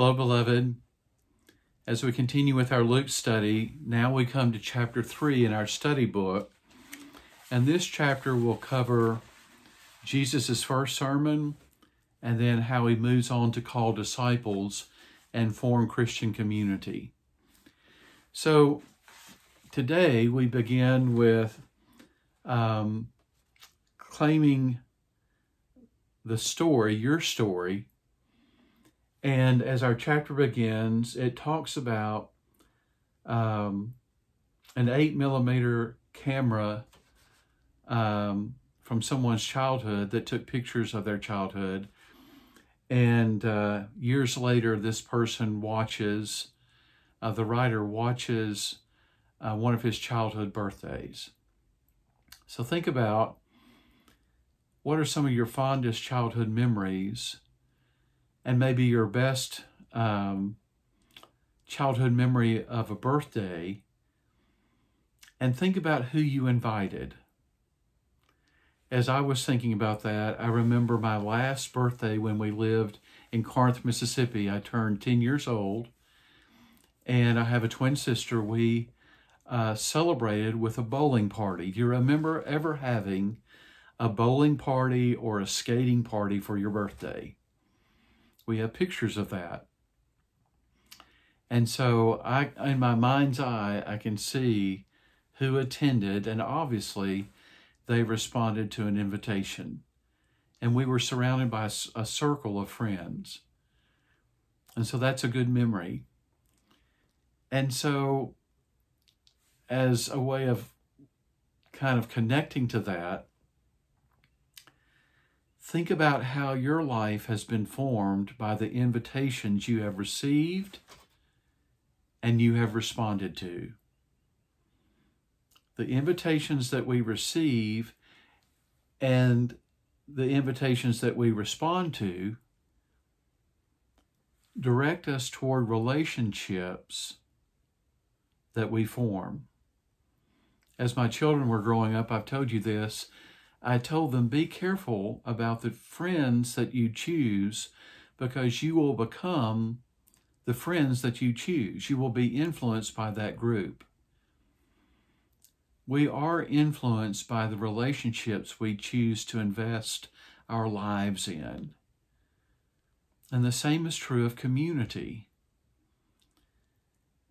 Hello, beloved. As we continue with our Luke study, now we come to chapter 3 in our study book. And this chapter will cover Jesus' first sermon and then how he moves on to call disciples and form Christian community. So today we begin with um, claiming the story, your story. And as our chapter begins, it talks about um, an eight millimeter camera um, from someone's childhood that took pictures of their childhood. And uh, years later, this person watches, uh, the writer watches uh, one of his childhood birthdays. So think about what are some of your fondest childhood memories and maybe your best um, childhood memory of a birthday and think about who you invited. As I was thinking about that, I remember my last birthday when we lived in Corinth, Mississippi. I turned 10 years old and I have a twin sister. We uh, celebrated with a bowling party. Do you remember ever having a bowling party or a skating party for your birthday? We have pictures of that. And so I in my mind's eye I can see who attended and obviously they responded to an invitation. And we were surrounded by a, a circle of friends. And so that's a good memory. And so as a way of kind of connecting to that, think about how your life has been formed by the invitations you have received and you have responded to. The invitations that we receive and the invitations that we respond to direct us toward relationships that we form as my children were growing up, I've told you this, I told them, be careful about the friends that you choose because you will become the friends that you choose. You will be influenced by that group. We are influenced by the relationships we choose to invest our lives in. And the same is true of community.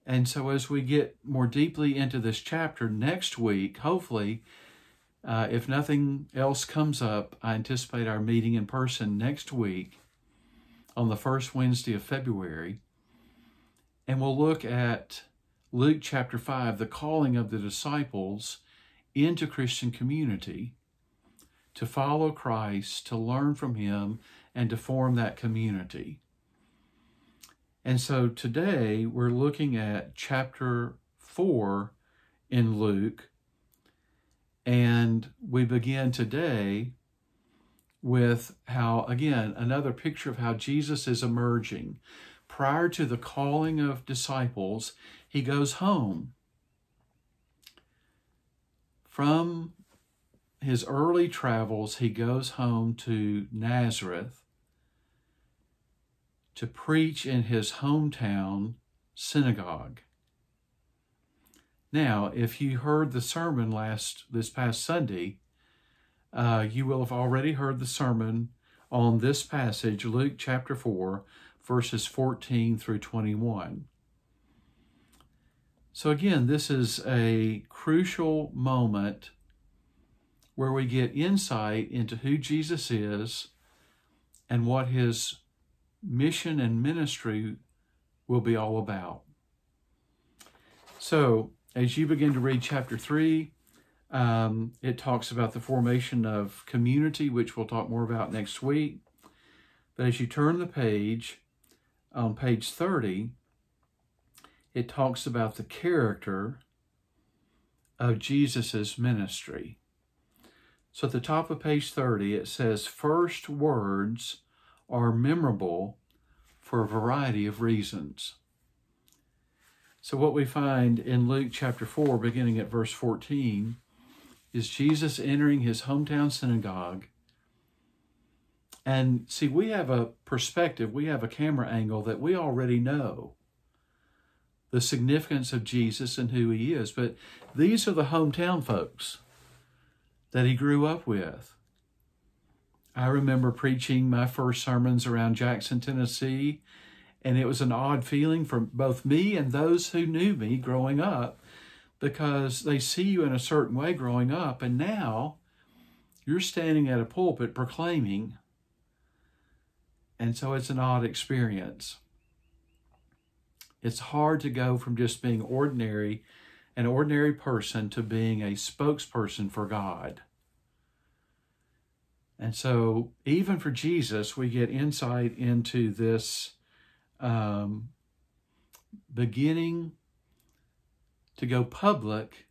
And so, as we get more deeply into this chapter next week, hopefully, uh, if nothing else comes up, I anticipate our meeting in person next week on the first Wednesday of February. And we'll look at Luke chapter 5, the calling of the disciples into Christian community to follow Christ, to learn from Him, and to form that community. And so today we're looking at chapter 4 in Luke. And we begin today with how, again, another picture of how Jesus is emerging. Prior to the calling of disciples, he goes home. From his early travels, he goes home to Nazareth to preach in his hometown synagogue. Now, if you heard the sermon last this past Sunday, uh, you will have already heard the sermon on this passage, Luke chapter 4, verses 14 through 21. So, again, this is a crucial moment where we get insight into who Jesus is and what his mission and ministry will be all about. So, as you begin to read chapter 3, um, it talks about the formation of community, which we'll talk more about next week. But as you turn the page, on page 30, it talks about the character of Jesus' ministry. So at the top of page 30, it says, First words are memorable for a variety of reasons. So, what we find in Luke chapter 4, beginning at verse 14, is Jesus entering his hometown synagogue And see, we have a perspective, we have a camera angle that we already know the significance of Jesus and who he is. But these are the hometown folks that he grew up with. I remember preaching my first sermons around Jackson, Tennessee, and it was an odd feeling for both me and those who knew me growing up because they see you in a certain way growing up, and now you're standing at a pulpit proclaiming. And so it's an odd experience. It's hard to go from just being ordinary, an ordinary person, to being a spokesperson for God. And so, even for Jesus, we get insight into this um, beginning to go public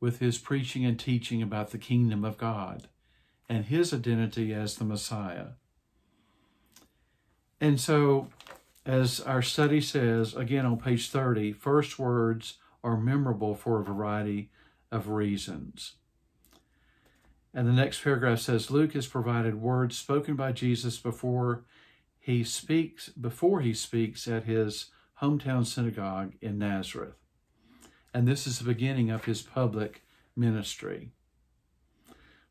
with his preaching and teaching about the kingdom of God and his identity as the Messiah. And so, as our study says, again on page 30, first words are memorable for a variety of reasons. And the next paragraph says Luke has provided words spoken by Jesus before he speaks before he speaks at his hometown synagogue in Nazareth. And this is the beginning of his public ministry.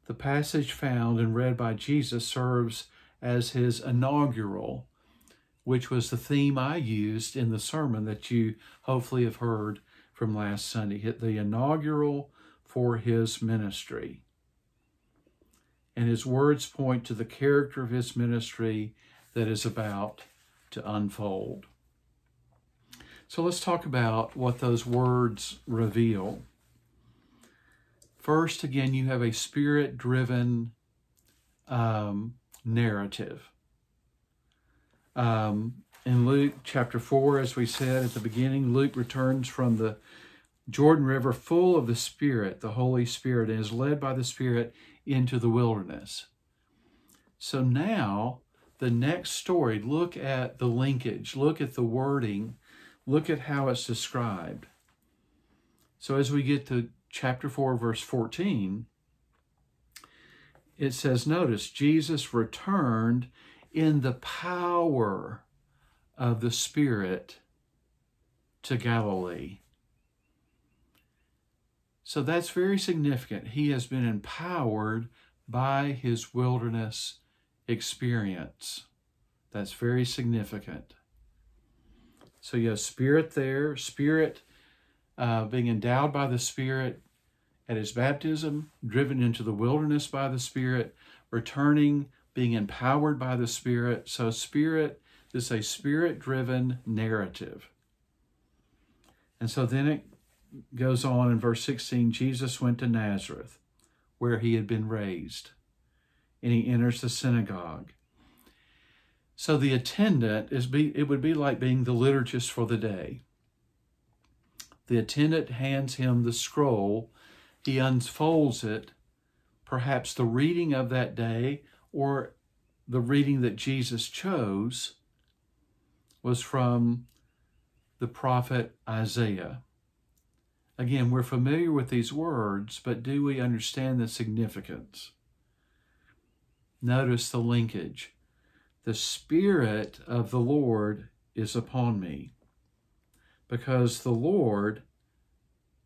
The passage found and read by Jesus serves as his inaugural, which was the theme I used in the sermon that you hopefully have heard from last Sunday, the inaugural for his ministry and his words point to the character of his ministry that is about to unfold. So let's talk about what those words reveal. First, again, you have a spirit driven um, narrative. Um, in Luke chapter 4, as we said at the beginning, Luke returns from the Jordan River full of the Spirit, the Holy Spirit, and is led by the Spirit into the wilderness. So now, the next story, look at the linkage, look at the wording, look at how it's described. So as we get to chapter 4, verse 14, it says, Notice, Jesus returned in the power of the Spirit to Galilee. So that's very significant. He has been empowered by his wilderness experience. That's very significant. So you have spirit there, spirit uh, being endowed by the Spirit at his baptism, driven into the wilderness by the Spirit, returning, being empowered by the Spirit. So, spirit is a spirit driven narrative. And so then it goes on in verse 16 Jesus went to Nazareth, where he had been raised, and he enters the synagogue. So the attendant is be it would be like being the liturgist for the day. The attendant hands him the scroll, he unfolds it, perhaps the reading of that day or the reading that Jesus chose was from the prophet Isaiah. Again, we're familiar with these words, but do we understand the significance? Notice the linkage. The Spirit of the Lord is upon me because the Lord,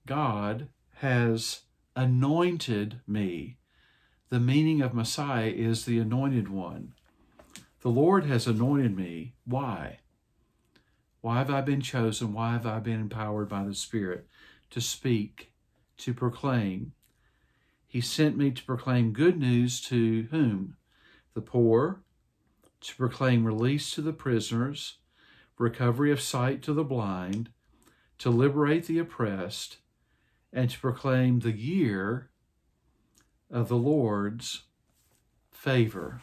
God, has anointed me. The meaning of Messiah is the anointed one. The Lord has anointed me. Why? Why have I been chosen? Why have I been empowered by the Spirit? to speak, to proclaim. He sent me to proclaim good news to whom? The poor, to proclaim release to the prisoners, recovery of sight to the blind, to liberate the oppressed, and to proclaim the year of the Lord's favor.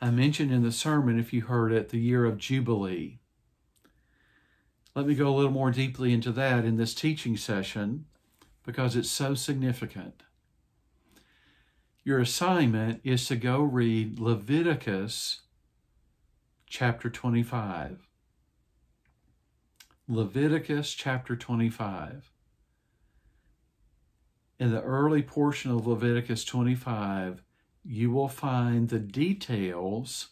I mentioned in the sermon, if you heard it, the year of Jubilee. Let me go a little more deeply into that in this teaching session because it's so significant. Your assignment is to go read Leviticus chapter 25. Leviticus chapter 25. In the early portion of Leviticus 25, you will find the details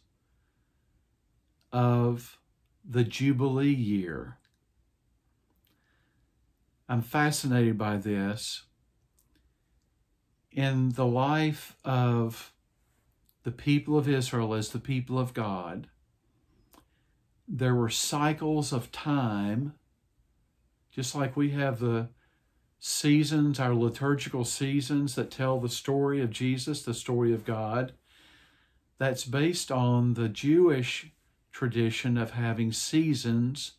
of the Jubilee year. I'm fascinated by this. In the life of the people of Israel as the people of God, there were cycles of time, just like we have the seasons, our liturgical seasons that tell the story of Jesus, the story of God. That's based on the Jewish tradition of having seasons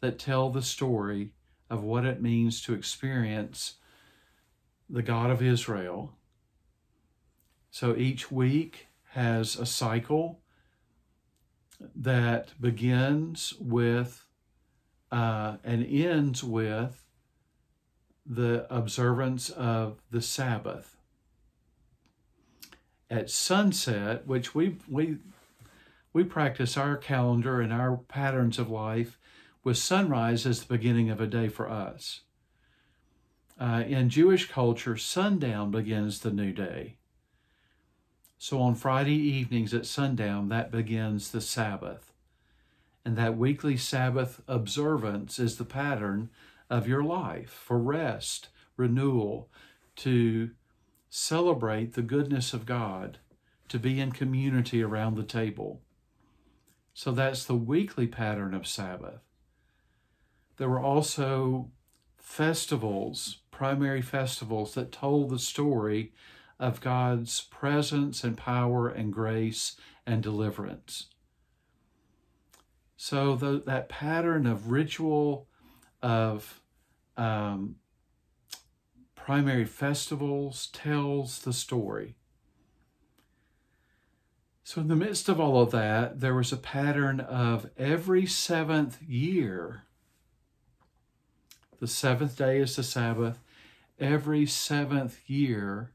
that tell the story of what it means to experience the God of Israel. So each week has a cycle that begins with uh, and ends with the observance of the Sabbath. At sunset, which we we we practice our calendar and our patterns of life with sunrise as the beginning of a day for us. Uh, in Jewish culture, sundown begins the new day. So on Friday evenings at sundown, that begins the Sabbath. And that weekly Sabbath observance is the pattern of your life for rest, renewal, to celebrate the goodness of God, to be in community around the table. So that's the weekly pattern of Sabbath. There were also festivals, primary festivals, that told the story of God's presence and power and grace and deliverance. So the, that pattern of ritual of um, primary festivals tells the story. So, in the midst of all of that, there was a pattern of every seventh year. The seventh day is the Sabbath. Every seventh year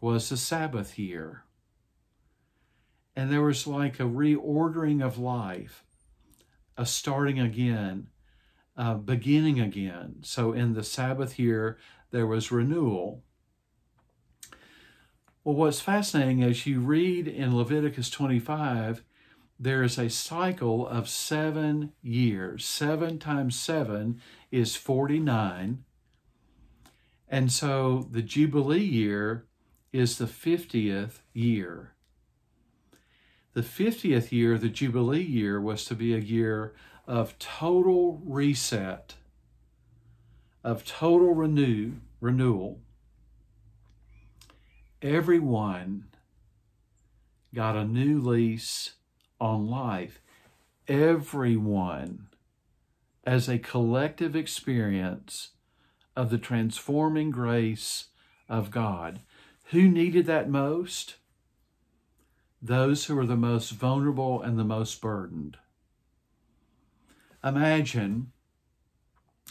was the Sabbath year. And there was like a reordering of life, a starting again, uh, beginning again. So in the Sabbath year, there was renewal. Well, what's fascinating as you read in Leviticus 25, there is a cycle of seven years. Seven times seven is 49. And so the Jubilee year is the 50th year. The 50th year, the Jubilee year, was to be a year of total reset, of total renew, renewal, everyone got a new lease on life. Everyone, as a collective experience of the transforming grace of God. Who needed that most? Those who are the most vulnerable and the most burdened. Imagine,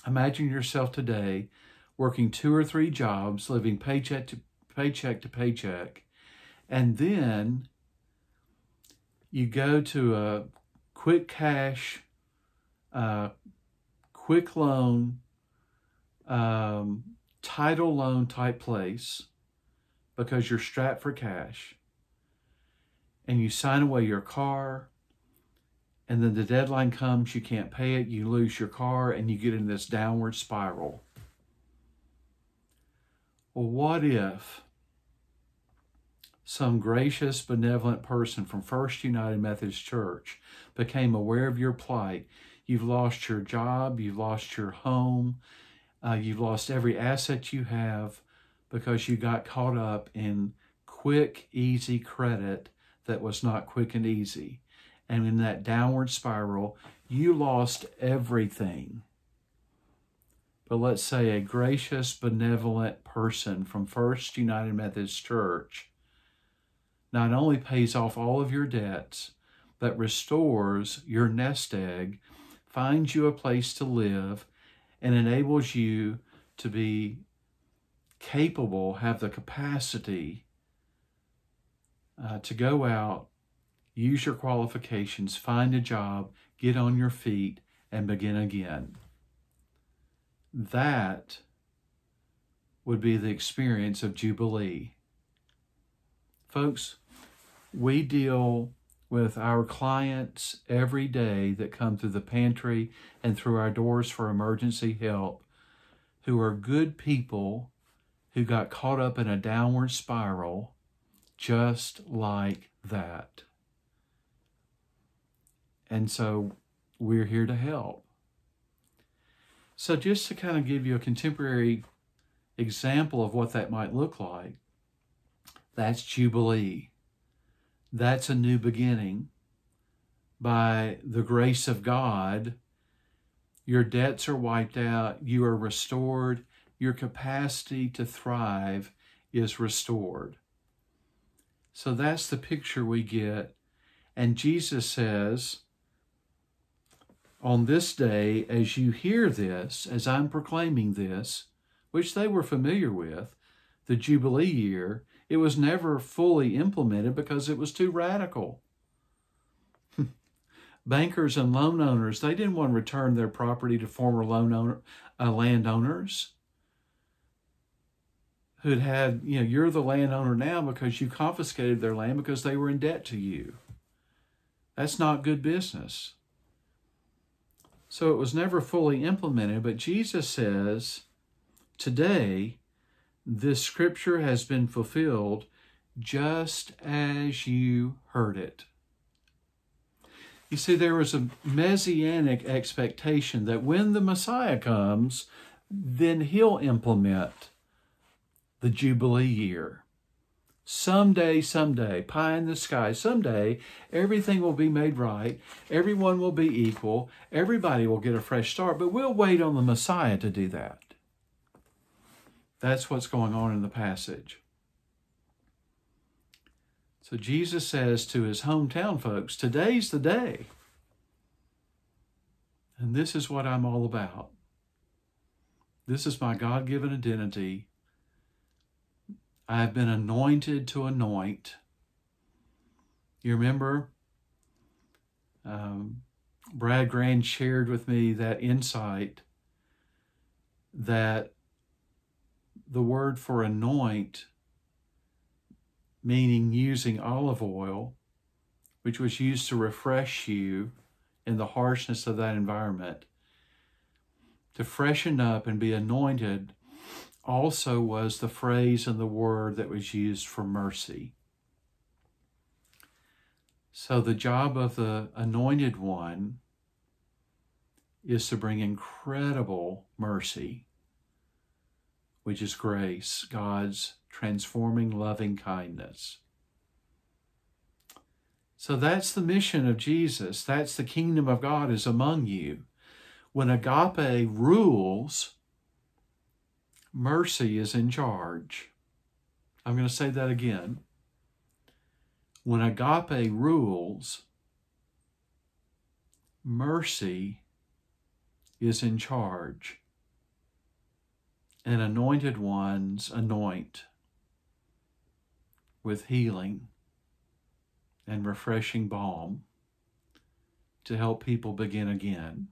imagine yourself today working two or three jobs, living paycheck to paycheck to paycheck, and then you go to a quick cash, uh, quick loan, um, title loan type place because you're strapped for cash, and you sign away your car and then the deadline comes, you can't pay it, you lose your car, and you get in this downward spiral. Well, what if some gracious, benevolent person from First United Methodist Church became aware of your plight? You've lost your job, you've lost your home, uh, you've lost every asset you have because you got caught up in quick, easy credit that was not quick and easy and in that downward spiral, you lost everything. But let's say a gracious, benevolent person from First United Methodist Church not only pays off all of your debts, but restores your nest egg, finds you a place to live, and enables you to be capable, have the capacity uh, to go out use your qualifications, find a job, get on your feet, and begin again. That would be the experience of Jubilee. Folks, we deal with our clients every day that come through the pantry and through our doors for emergency help who are good people who got caught up in a downward spiral just like that. And so we're here to help. So, just to kind of give you a contemporary example of what that might look like, that's Jubilee. That's a new beginning. By the grace of God, your debts are wiped out, you are restored, your capacity to thrive is restored. So that's the picture we get. And Jesus says, On this day, as you hear this, as I'm proclaiming this, which they were familiar with, the Jubilee year, it was never fully implemented because it was too radical. Bankers and loan owners, they didn't want to return their property to former loan owner, uh, landowners who'd had, you know, you're the landowner now because you confiscated their land because they were in debt to you. That's not good business. So it was never fully implemented, but Jesus says, today, this scripture has been fulfilled just as you heard it. You see, there was a messianic expectation that when the Messiah comes, then he'll implement the Jubilee year. Someday, someday, pie in the sky, someday, everything will be made right. Everyone will be equal. Everybody will get a fresh start, but we'll wait on the Messiah to do that. That's what's going on in the passage. So Jesus says to his hometown folks, Today's the day. And this is what I'm all about. This is my God given identity. I have been anointed to anoint. You remember? Um, Brad Grand shared with me that insight that the word for anoint, meaning using olive oil, which was used to refresh you in the harshness of that environment, to freshen up and be anointed, also was the phrase and the word that was used for mercy. So the job of the anointed one is to bring incredible mercy which is grace, God's transforming loving kindness. So that's the mission of Jesus. That's the kingdom of God is among you. When agape rules, mercy is in charge. I'm going to say that again. When agape rules, mercy is in charge and anointed ones anoint with healing and refreshing balm to help people begin again.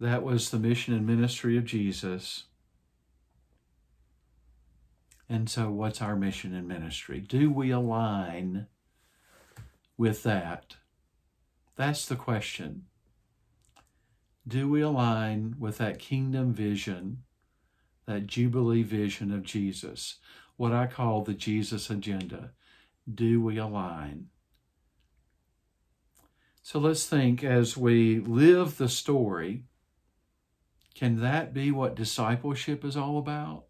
That was the mission and ministry of Jesus. And so, what's our mission and ministry? Do we align with that? That's the question. Do we align with that kingdom vision, that Jubilee vision of Jesus, what I call the Jesus agenda? Do we align? So let's think as we live the story, can that be what discipleship is all about?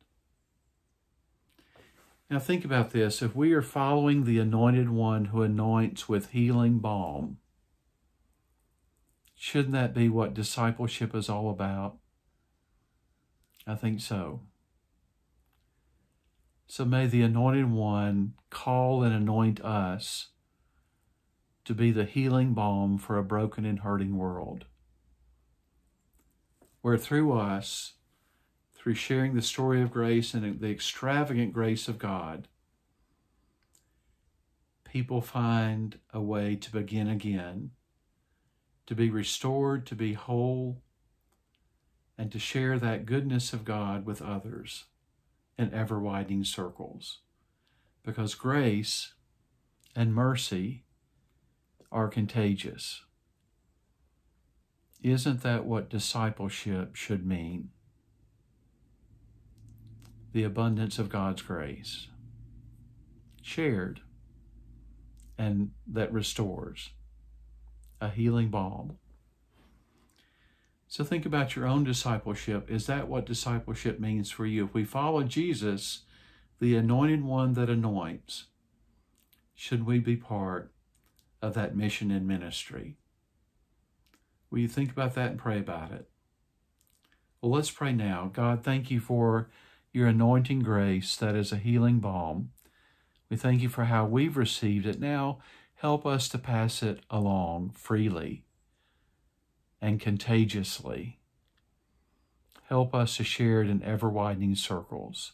Now, think about this. If we are following the anointed one who anoints with healing balm, Shouldn't that be what discipleship is all about? I think so. So may the Anointed One call and anoint us to be the healing balm for a broken and hurting world. Where through us, through sharing the story of grace and the extravagant grace of God, people find a way to begin again to be restored, to be whole, and to share that goodness of God with others in ever widening circles. because grace and mercy are contagious. Isn't that what discipleship should mean? The abundance of God's grace, shared, and that restores, a healing balm. So think about your own discipleship. Is that what discipleship means for you? If we follow Jesus, the anointed one that anoints, should we be part of that mission and ministry? Will you think about that and pray about it? Well, let's pray now. God, thank you for your anointing grace that is a healing balm. We thank you for how we've received it. Now, help us to pass it along freely and contagiously. Help us to share it in ever widening circles,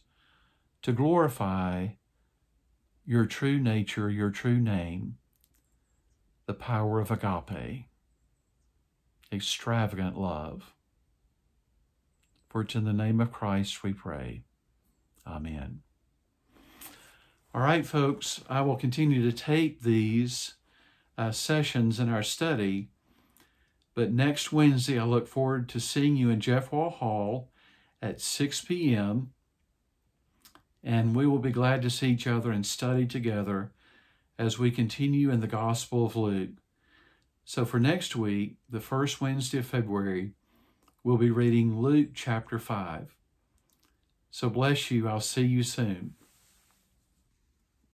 to glorify your true nature, your true name, the power of agape extravagant love. For it's in the name of Christ we pray. Amen. All right, folks, I will continue to tape these uh, sessions in our study. But next Wednesday, I look forward to seeing you in Jeff Wall Hall at 6 p.m. And we will be glad to see each other and study together as we continue in the Gospel of Luke. So for next week, the first Wednesday of February, we'll be reading Luke chapter 5. So bless you. I'll see you soon.